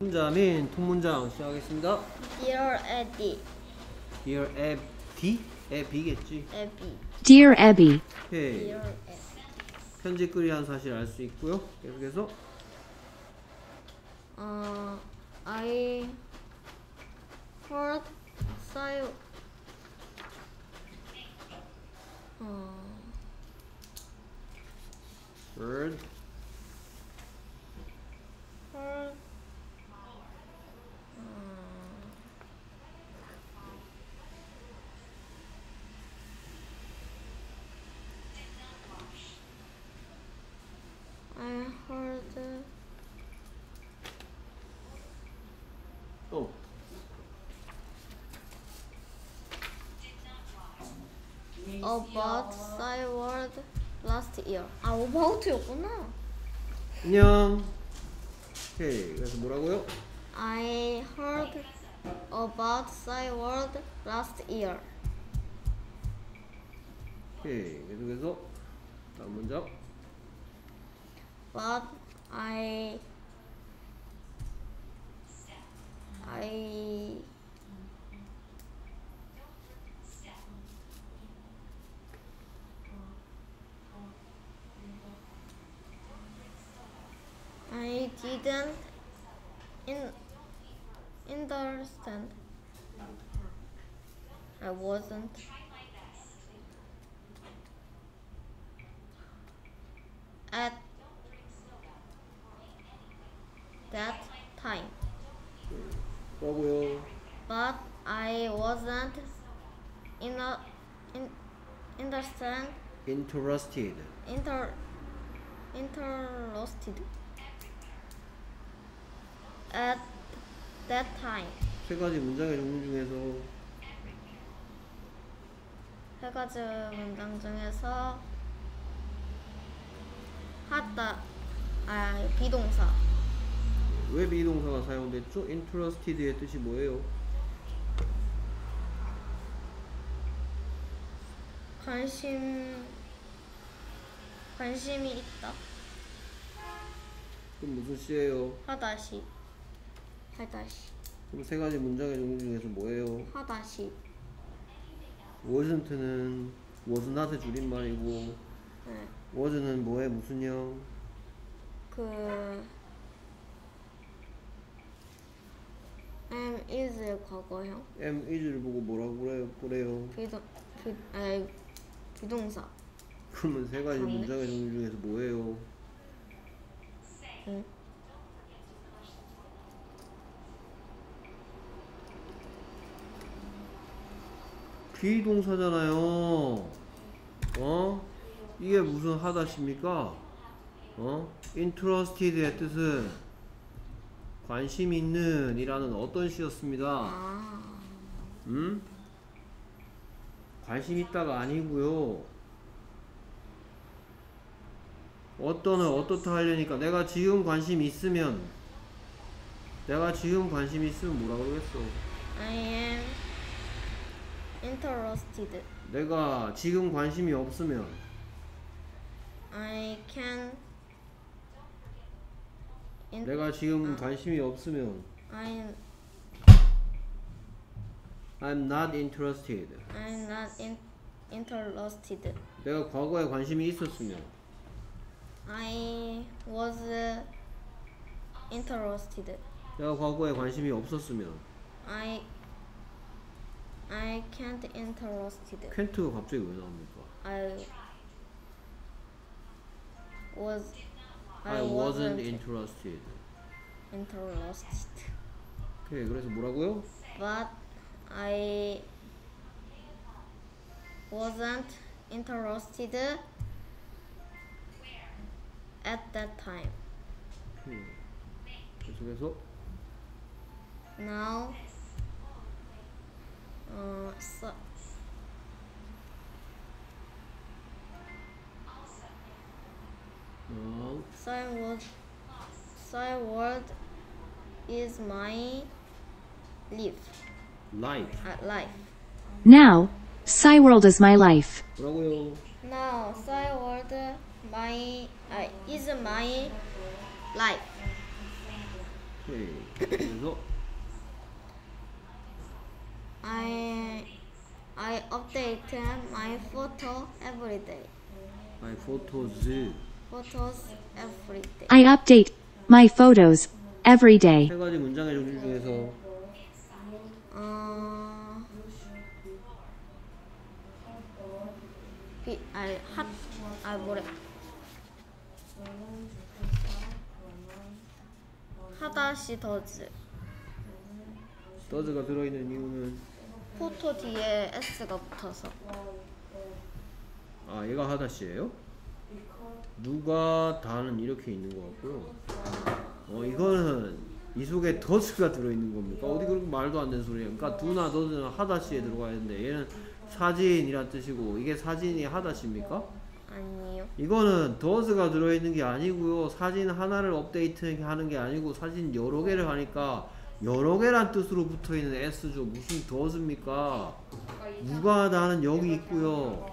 문자민 통문장 시작하겠습니다. Dear Eddie, Dear Abby, Abby겠지. Abby, Dear Abby, 오케이. Dear Abby. 편지 끌이한 사실 알 수 있고요. 계속해서 Uh, I heard say. Uh, word heard. I heard 또 about Skyward last year. 아 오바우트였구나. 안녕. 오케이. 그래서 뭐라고요? I heard about Skyward last year. 오케이. 계속해서 다음 문장. but I I I didn't in, understand. I wasn't. At that time. What will? But I wasn't in a, in understand. Interested. Inter. Interested. At that time. 세 가지 문장의 종류 중에서 세 가지 문장 중에서 하다 아 비동사 왜 비동사가 사용됐죠? Interested의 뜻이 뭐예요? 관심 관심이 있다 그럼 무슨 시예요? 하다시 하다시 그럼 세 가지 문장의 종류 중에서 뭐예요? 하다시 wasn't는 was not의 줄임말이고 네. was는 뭐의 무슨 형? 그 am is 과거형 am is를 보고 뭐라고 그래요? 그래요? 비동 비 아니 비동사 그러면 세 가지 맞네. 문장의 종류 중에서 뭐예요? 응. 비동사잖아요. 어? 이게 무슨 하다십니까? 어? interested의 뜻은 관심 있는 이라는 어떤 시였습니다. 아 음? 관심 있다가 아니고요. 어떤을 어떻다 하려니까 내가 지금 관심 있으면 내가 지금 관심 있으면 뭐라 그러겠어? I am interested 내가 지금 관심이 없으면 I can in, 내가 지금 관심이 없으면 I'm I'm not interested. I'm not in, interested 내가 과거에 관심이 있었으면 I was interested 내가 과거에 관심이 없었으면 I I can't interested 캔트가 갑자기 왜 나옵니까? I was I wasn't interested. interested 오케이 그래서 뭐라고요? but I wasn't interested at that time 음. 계속해서 now Uh, so. No. Sideward, is my life. Life. Uh, life. Now, Cyworld is my life. Now, Cyworld my uh, is my life. Okay. I I update my photo every day. my photos Photos every day. I update my photos every day. 세 가지 문장의 종류 중에서 어. 비 아니 핫아 뭐래? 하다시 더즈 does가 들어있는 이유는 포토 뒤에 s가 붙어서 아 얘가 하다시예요? 누가 다는 이렇게 있는 것 같고요. 어 이거는 이 속에 does가 들어있는 겁니까? 어디 그렇게 말도 안 되는 소리야. 그러니까 do나 does는 하다시에 들어가 있는데 얘는 사진이란 뜻이고 이게 사진이 하다시입니까? 아니요. 이거는 does가 들어있는 게 아니고요. 사진 하나를 업데이트 하는 게 아니고 사진 여러 개를 하니까 여러 개란 뜻으로 붙어 있는 s죠. 무슨 does입니까? 누가 나는 여기 있고요.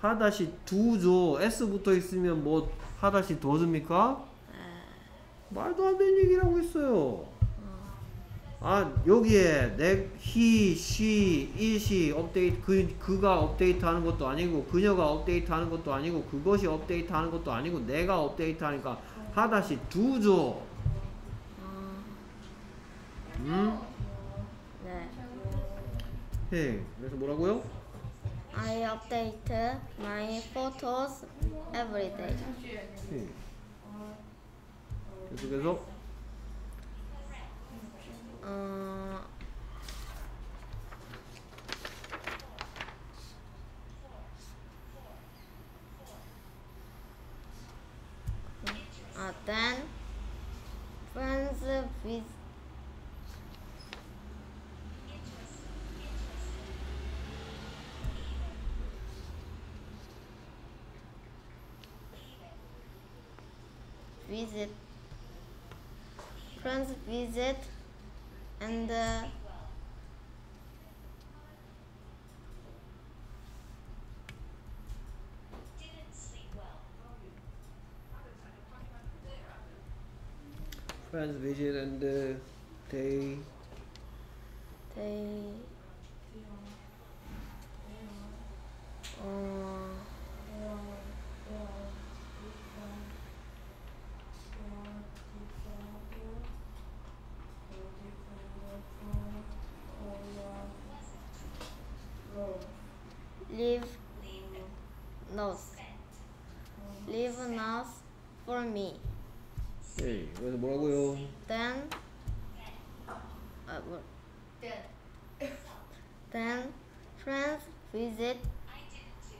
하다시 두죠. s 붙어 있으면 뭐 하다시 does입니까? 말도 안 되는 얘기를 하고 있어요. 아 여기에 내 he, she, it이 업데이트 그 그가 업데이트 하는 것도 아니고 그녀가 업데이트 하는 것도 아니고 그것이 업데이트 하는 것도 아니고 내가 업데이트 하니까 하다시 두죠. 음? 네. 해. 그래서 뭐라고요? I update my photos every day. 해. 계속해서 어. 아, then friends with Visit friends visit and uh, friends visit and uh, they they 어, 해. 그래서 뭐라고요? then 아, 뭐. then friends visit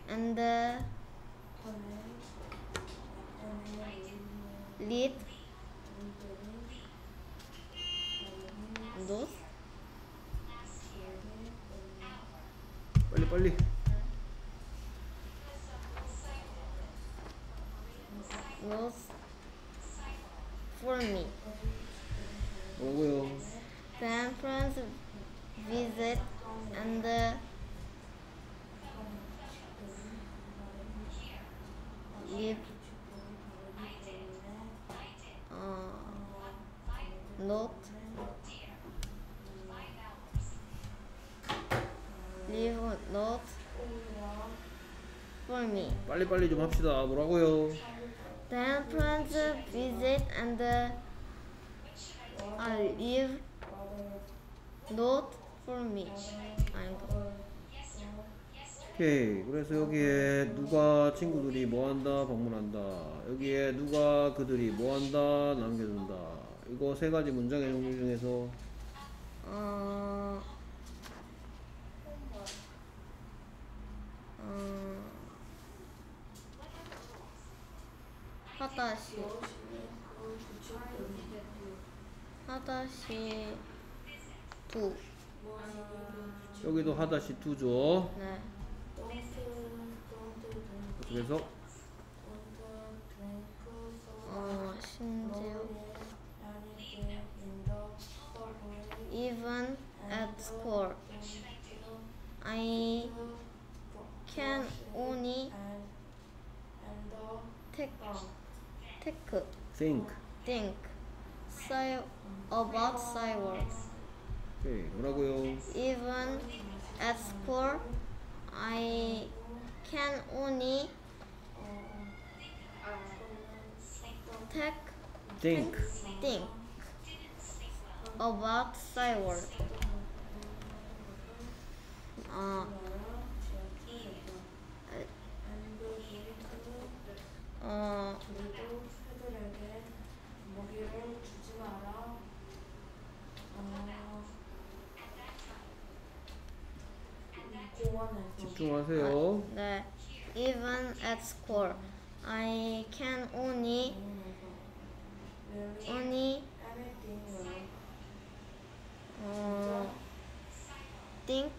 and uh, lead those 빨리 빨리. those for me 뭐라고요? then friends visit and uh, leave uh, note leave a note for me 빨리 빨리 좀 합시다. 뭐라고요? Then friends visit and uh, I leave note for me. 아이고. 오케이. 그래서 여기에 누가 친구들이 뭐 한다 방문한다. 여기에 누가 그들이 뭐 한다 남겨둔다. 이거 세 가지 문장의 종류 중에서 어, 어, 하다시 하다시 두 여기도 하다시 두죠. 네. 그래서 어, 심지어 even at school I can only take take think think sci about cyborg. 오케이 뭐라고요? Even at school, I can only take think think about cyborg. 어, 어, 집중하세요. 네. Even at school, I can only really only anything will 어, think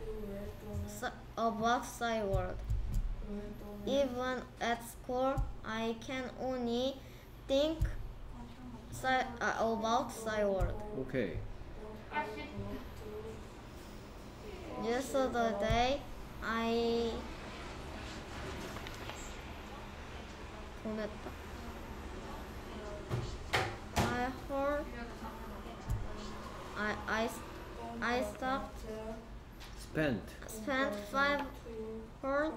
그외 또는 cy- about cyborg. 그외 또는 Even at school, I can only think cy- uh, about cyborg. 오케이. Yesterday, I 보냈다. I heard. I I I stopped. spent Spent five hours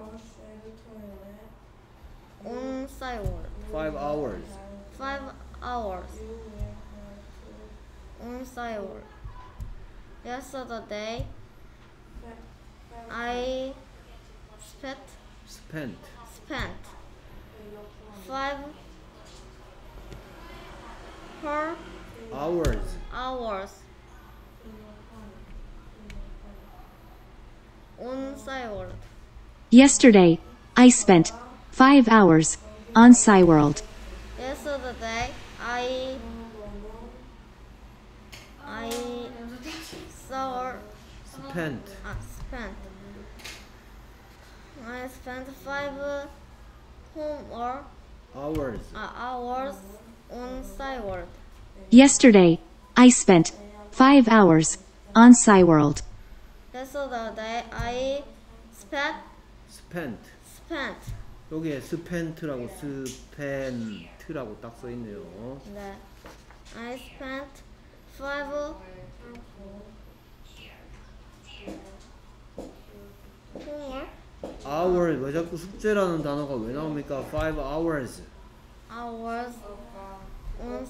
on cyborg. five hours. Five hours on cyborg. Yesterday, I spent spent spent five per hours. hours on cyborg. Yesterday, I spent 5 hours on Cyworld. Yesterday, I I saw spent uh, spent I spent five homework hours. uh, hours on cyborg. Yesterday, I spent 5 hours on SciWorld. Yesterday, I spent spent spent 여기에 spent라고 spent라고 딱 써 있네요. 네. I spent five homework hours 왜 자꾸 숙제라는 단어가 왜 나옵니까? 5 hours. Hours. on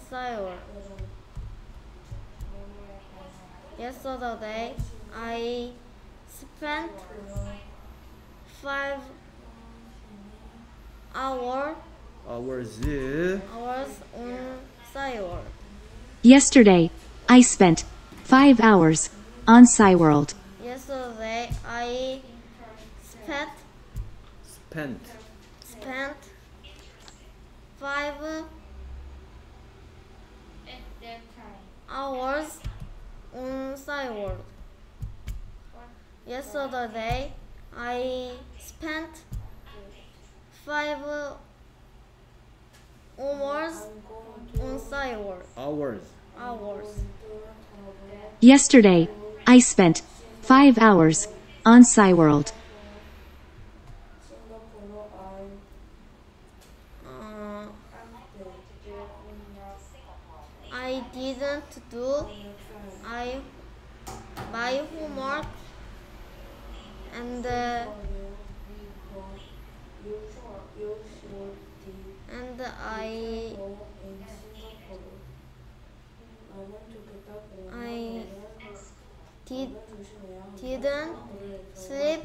yesterday I spent 5 hours hours. hours on Cyworld. yesterday I spent 5 hours on Cyworld yesterday I spent spent spent five hours on cyborg. Yesterday, I spent five hours on cyborg. hours. Hours. Yesterday, I spent 5 hours on Cyworld. and I I did, didn't sleep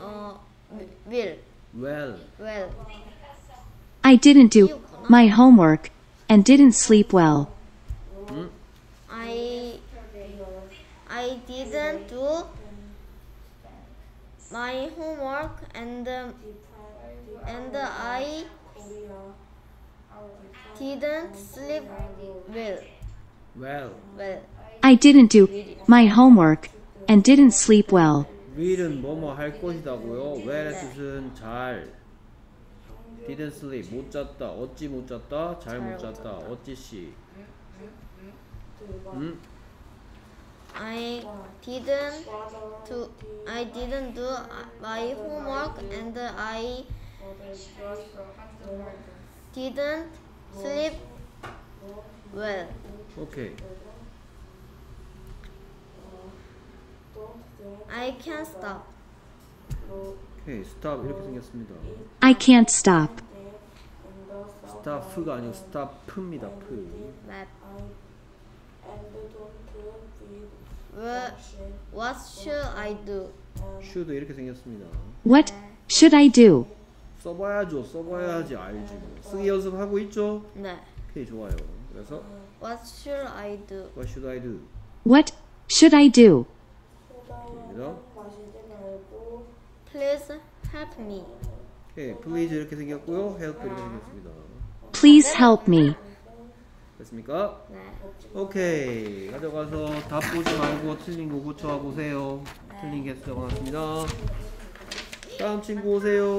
uh, well. Well. Well. I didn't do my homework and didn't sleep well. Hmm? I I didn't do my homework and um, and I didn't sleep well well well I didn't do my homework and didn't sleep well. will은 뭐뭐 할 것이다고요. well의 뜻은 잘. didn't sleep 못 잤다. 어찌 못 잤다. 잘 못 잤다. 어찌 씨. 음? I didn't do I didn't do my homework and I didn't sleep Well, 오케이. Don't think I can stop. no 오케이. 스탑 이렇게 생겼습니다. I can't stop. thing in the south 스타프가 아니고 스타프입니다. 프. That. I and don't be What, what should I do? 슈도 이렇게 생겼습니다. What should I do? 써봐야죠. 써봐야지 알지. 뭐. 쓰기 연습하고 있죠? 네. 오케이 좋아요. 그래서 What should I do? What should I do? What should I do? Please help me. 오케이. Please 이렇게 생겼고요. Help 이렇게 생겼습니다. Please help me. 됐습니까? 네. 오케이. 가져가서 답 보지 말고 틀린 거 고쳐 보세요. 틀린 개수 적어놨습니다. 다음 친구 오세요.